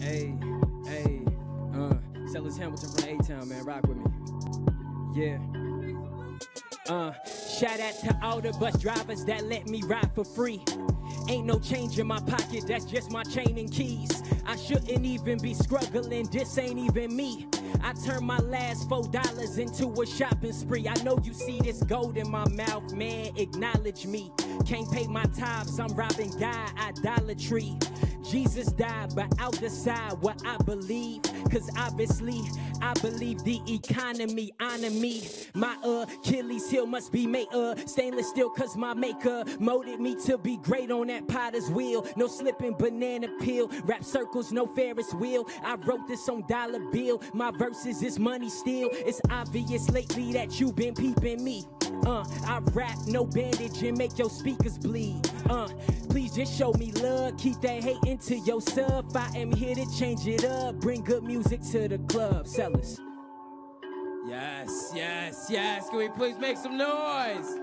Hey, hey, uh, Cellus Hamilton from A Town, man. Rock with me. Yeah. Uh, shout out to all the bus drivers that let me ride for free. Ain't no change in my pocket, that's just my chain and keys. I shouldn't even be struggling, this ain't even me. I turned my last four dollars into a shopping spree. I know you see this gold in my mouth, man. Acknowledge me. Can't pay my tithes, I'm robbing God, idolatry. Jesus died, but I'll decide what I believe. Cause obviously, I believe the economy honor me. My Achilles heel must be made uh, stainless steel, cause my maker molded me to be great on that potter's wheel. No slipping banana peel, rap circles, no Ferris wheel. I wrote this on dollar bill. My verses is money still. It's obvious lately that you been peeping me. Uh, I rap, no bandage, and make your speakers bleed. Uh, please just show me love. Keep that hate into yourself. I am here to change it up. Bring good music to the club. Cellus. Yes, yes, yes. Can we please make some noise?